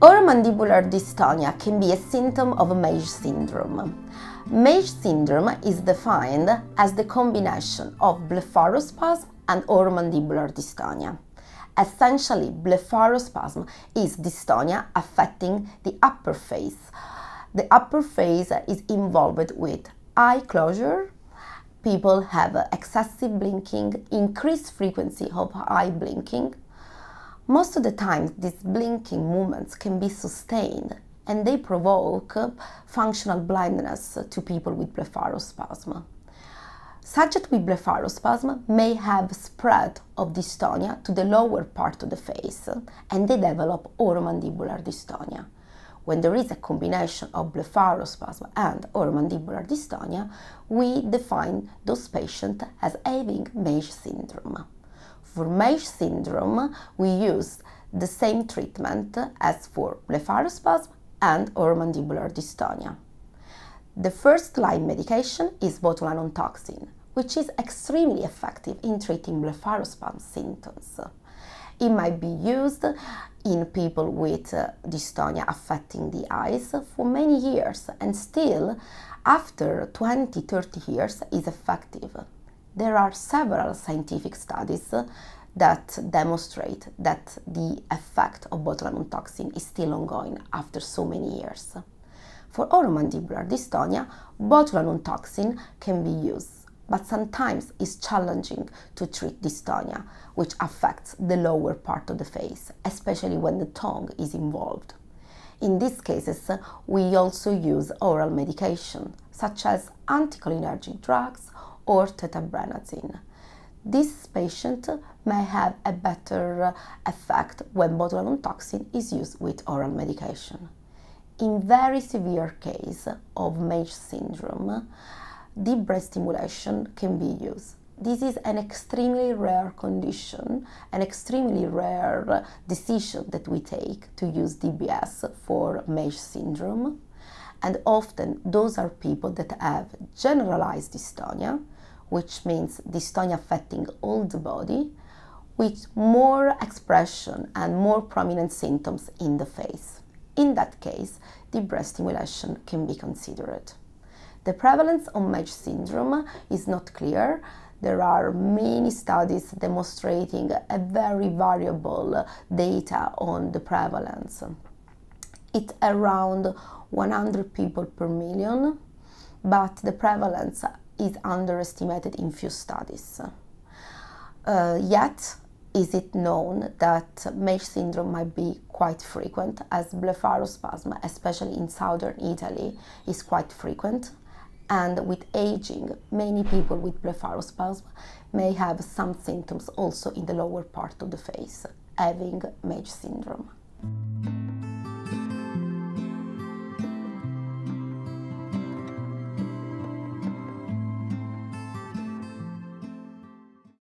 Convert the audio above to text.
Oromandibular dystonia can be a symptom of Meige syndrome. Meige syndrome is defined as the combination of blepharospasm and oromandibular dystonia. Essentially, blepharospasm is dystonia affecting the upper face. The upper face is involved with eye closure, people have excessive blinking, increased frequency of eye blinking, most of the time, these blinking movements can be sustained and they provoke functional blindness to people with blepharospasm. Subjects with blepharospasm may have spread of dystonia to the lower part of the face and they develop oromandibular dystonia. When there is a combination of blepharospasm and oromandibular dystonia, we define those patients as having Meige syndrome. For Meige syndrome, we use the same treatment as for blepharospasm and oromandibular dystonia. The first line medication is botulinum toxin, which is extremely effective in treating blepharospasm symptoms. It might be used in people with uh, dystonia affecting the eyes for many years and still after 20 30 years is effective there are several scientific studies that demonstrate that the effect of botulinum toxin is still ongoing after so many years. For oromandibular dystonia, botulinum toxin can be used, but sometimes it's challenging to treat dystonia, which affects the lower part of the face, especially when the tongue is involved. In these cases, we also use oral medication, such as anticholinergic drugs or tetrabenazine. This patient may have a better effect when botulinum toxin is used with oral medication. In very severe case of Meige syndrome, deep brain stimulation can be used. This is an extremely rare condition, an extremely rare decision that we take to use DBS for Meige syndrome. And often those are people that have generalized dystonia, which means dystonia affecting all the body, with more expression and more prominent symptoms in the face. In that case, deep brain stimulation can be considered. The prevalence of Meige syndrome is not clear. There are many studies demonstrating a very variable data on the prevalence. It's around 100 people per million, but the prevalence is underestimated in few studies. Uh, yet, is it known that Meige syndrome might be quite frequent as blepharospasm, especially in southern Italy, is quite frequent. And with aging, many people with blepharospasm may have some symptoms also in the lower part of the face, having Meige syndrome.